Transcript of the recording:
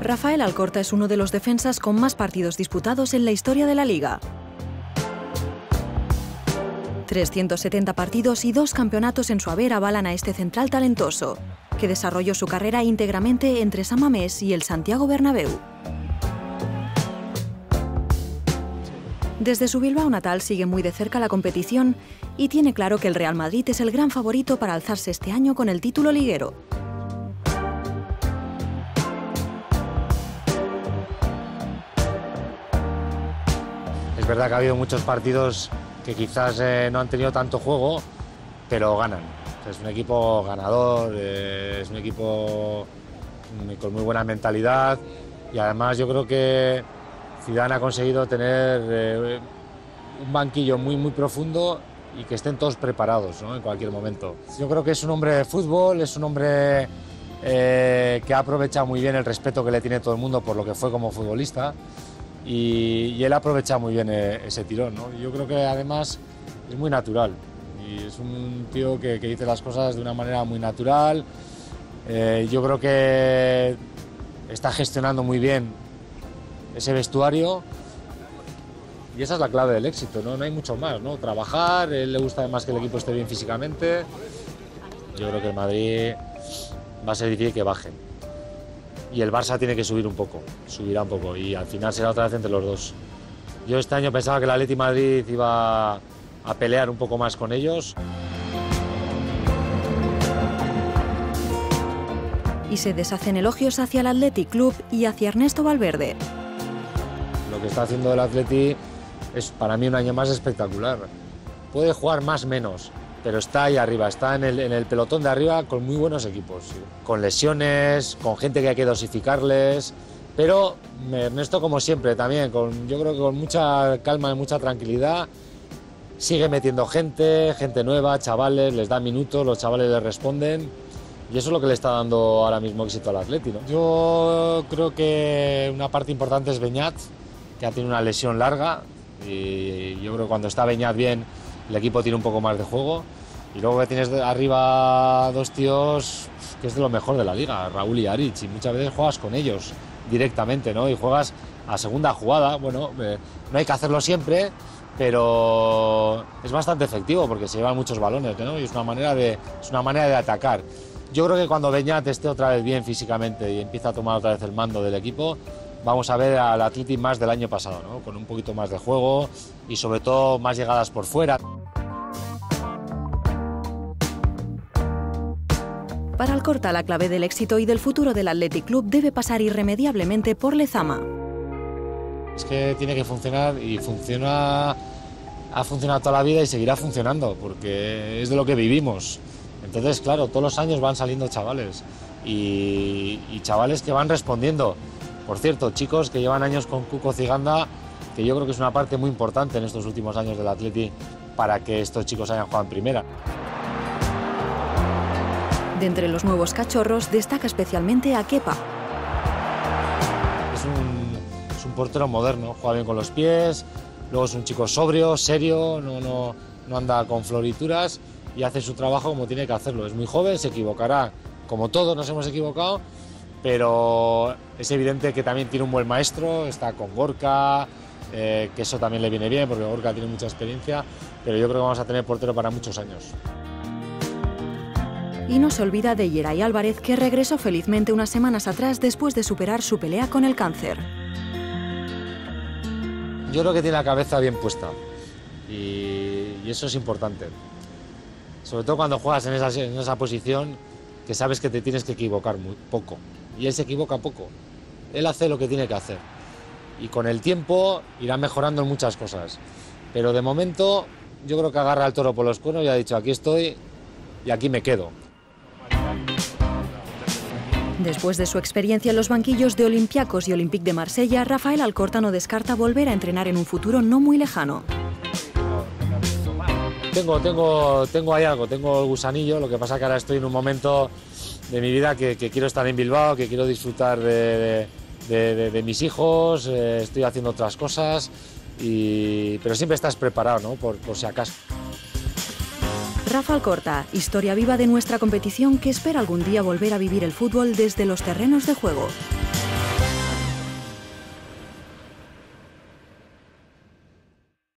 Rafael Alcorta es uno de los defensas con más partidos disputados en la historia de la liga. 370 partidos y dos campeonatos en su haber avalan a este central talentoso, que desarrolló su carrera íntegramente entre San Mamés y el Santiago Bernabéu. Desde su Bilbao natal sigue muy de cerca la competición y tiene claro que el Real Madrid es el gran favorito para alzarse este año con el título liguero. Verdad que ha habido muchos partidos que quizás eh, no han tenido tanto juego, pero ganan. Es un equipo ganador, eh, es un equipo con muy buena mentalidad y además yo creo que Zidane ha conseguido tener eh, un banquillo muy muy profundo y que estén todos preparados ¿no? en cualquier momento. Yo creo que es un hombre de fútbol, es un hombre que ha aprovechado muy bien el respeto que le tiene todo el mundo por lo que fue como futbolista y, él ha aprovechado muy bien eh, ese tirón. ¿no? Yo creo que además es muy natural y es un tío que, dice las cosas de una manera muy natural. Eh, yo creo que está gestionando muy bien ese vestuario y esa es la clave del éxito, ¿no? No hay mucho más, ¿no? Trabajar, él le gusta además que el equipo esté bien físicamente. Yo creo que el Madrid va a ser difícil que baje y el Barça tiene que subir un poco, subirá un poco y al final será otra vez entre los dos. Yo este año pensaba que el Atleti Madrid iba a pelear un poco más con ellos. Y se deshacen elogios hacia el Athletic Club y hacia Ernesto Valverde. Lo que está haciendo el Atleti es para mí un año más espectacular. Puede jugar más menos, pero está ahí arriba, está en el, pelotón de arriba con muy buenos equipos, con lesiones, con gente que hay que dosificarles, pero Ernesto como siempre también, con, yo creo que con mucha calma y mucha tranquilidad, sigue metiendo gente, gente nueva, chavales, les da minutos, los chavales le responden. Y eso es lo que le está dando ahora mismo éxito al Atleti. Yo creo que una parte importante es Beñat, que ha tenido una lesión larga. Y yo creo que cuando está Beñat bien el equipo tiene un poco más de juego. Y luego que tienes arriba dos tíos que es de lo mejor de la liga, Raúl y Arich, y muchas veces juegas con ellos directamente, ¿no? Y juegas a segunda jugada, bueno, eh, no hay que hacerlo siempre, pero es bastante efectivo porque se llevan muchos balones, ¿no? Y es una manera de, es una manera de atacar. Yo creo que cuando Beñat esté otra vez bien físicamente y empieza a tomar otra vez el mando del equipo, vamos a ver al Atleti más del año pasado, ¿no? Con un poquito más de juego y sobre todo más llegadas por fuera. Para Alcorta, la clave del éxito y del futuro del Athletic Club debe pasar irremediablemente por Lezama. Es que tiene que funcionar y funciona, ha funcionado toda la vida y seguirá funcionando porque es de lo que vivimos. Entonces, claro, todos los años van saliendo chavales y, chavales que van respondiendo. Por cierto, chicos que llevan años con Cuco Ciganda, que yo creo que es una parte muy importante en estos últimos años del Atleti para que estos chicos hayan jugado en primera. De entre los nuevos cachorros destaca especialmente a Kepa. Es un, portero moderno, juega bien con los pies, luego es un chico sobrio, serio, no, no, no anda con florituras y hace su trabajo como tiene que hacerlo. Es muy joven, se equivocará, como todos nos hemos equivocado, pero es evidente que también tiene un buen maestro, está con Gorka, eh, que eso también le viene bien porque Gorka tiene mucha experiencia, pero yo creo que vamos a tener portero para muchos años. Y no se olvida de Yeray Álvarez, que regresó felizmente unas semanas atrás después de superar su pelea con el cáncer. Yo creo que tiene la cabeza bien puesta y, eso es importante. Sobre todo cuando juegas en esa, posición que sabes que te tienes que equivocar muy poco. Y él se equivoca poco. Él hace lo que tiene que hacer. Y con el tiempo irá mejorando en muchas cosas. Pero de momento yo creo que agarra al toro por los cuernos y ha dicho aquí estoy y aquí me quedo. Después de su experiencia en los banquillos de Olympiacos y Olympique de Marsella, Rafael Alcorta no descarta volver a entrenar en un futuro no muy lejano. Tengo, tengo, tengo ahí algo, tengo el gusanillo, lo que pasa que ahora estoy en un momento de mi vida que, quiero estar en Bilbao, que quiero disfrutar de, mis hijos, eh, estoy haciendo otras cosas, pero siempre estás preparado, ¿no? por si acaso. Rafa Alcorta, historia viva de nuestra competición que espera algún día volver a vivir el fútbol desde los terrenos de juego.